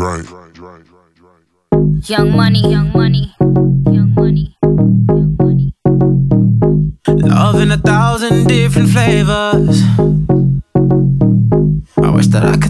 Drink. Young money, young money, young money, young money. Love in a thousand different flavors. I wish that I could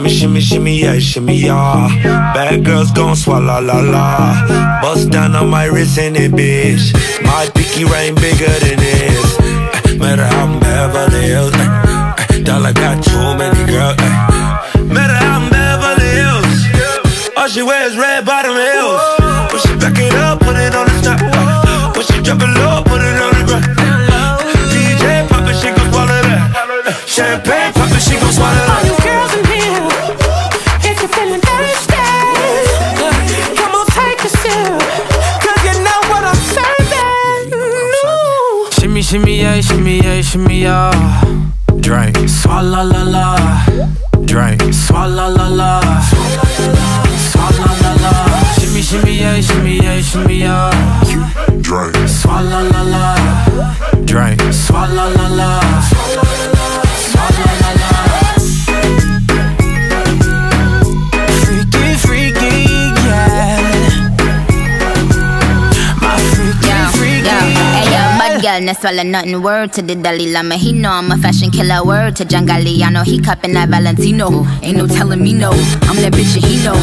Shimmy, shimmy, shimmy, yeah, shimmy, yeah. Bad girls gon' swallow la la. Bust down on my wrist in it, bitch. My pinky ring bigger than this. Eh, Matter how I'm Beverly Hills. eh, eh, Dollar got too many girls. eh. Matter how I'm Beverly Hills. All she wears red bottom heels. When she back it up, put it on the top. eh. When she drop it low, put it on the ground. DJ pop it, she gon' swallow that. Champagne pop it, she gon' swallow that. All you girls Shimmy, yeah, shimmy, yeah, shimmy, yeah. Drink, swalla la la. Drink, swalla la la. Swalla la la. Shimmy, shimmy, yeah, shimmy, yeah, shimmy, yeah. Drink. Swalla la la. Drink, swalla la la. Yeah. bad girl, no swallow nothing. Word to the Dalai Lama, he know I'm a fashion killer. Word to John Galliano, he cupping that Valentino. Ain't no telling me no, I'm that bitch and he know.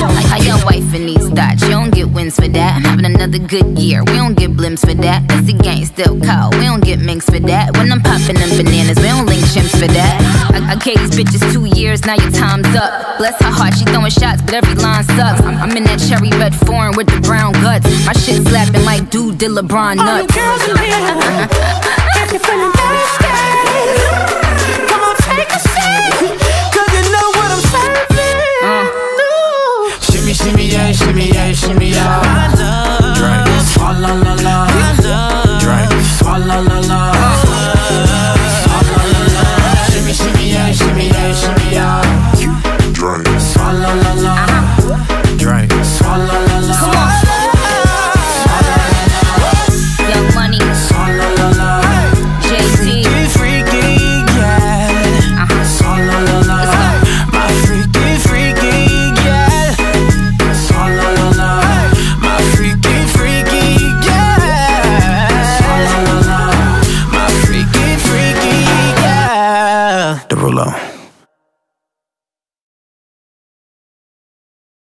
Know. Like how your wife in these thoughts, you don't get wins for that. I'm having another good year, we don't get blimps for that. That's the gang still call, we don't get minks for that. When I'm popping them bananas, we don't link chimps for that. I, I gave these bitches two years, now your time's up. Bless her heart, she throwing shots, but every line sucks. I'm, I'm in that cherry red foreign with the brown guts. My shit slapping like dude did LeBron All you nuts. girls in here, if you're feeling thirsty, come on take a sip, Alone.